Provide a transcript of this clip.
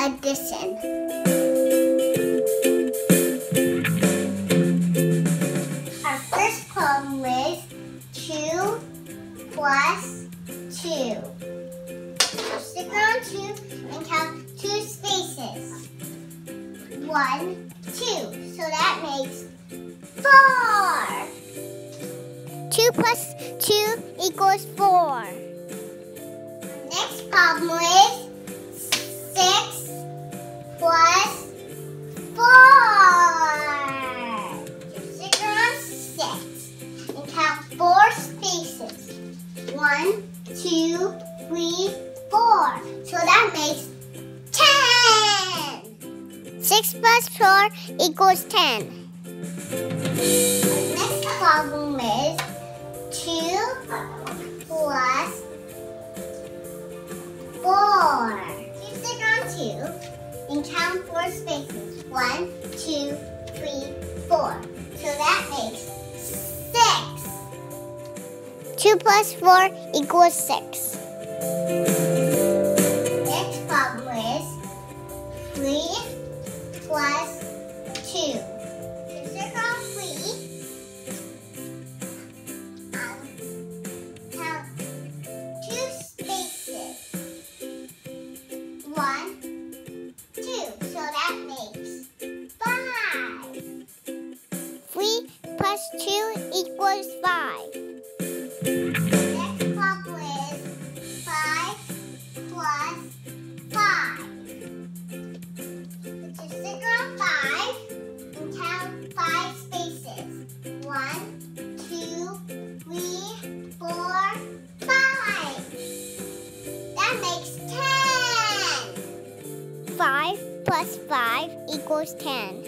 addition. Our first problem is 2 plus 2. Stick around 2 and count two spaces. 1, 2. So that makes 4. 2 plus 2 equals 4. Next problem is 6 plus 4. Just stick around 6 and count 4 spaces. 1, 2, 3, 4. So that makes 10. 6 plus 4 equals 10. Next problem 1, 2, 3, 4. So that makes 6. 2 plus 4 equals 6. Next problem is 3 plus two equals five. Next problem is five plus five. Just stick on five and count five spaces. One, two, three, four, five. That makes ten. Five plus five equals ten.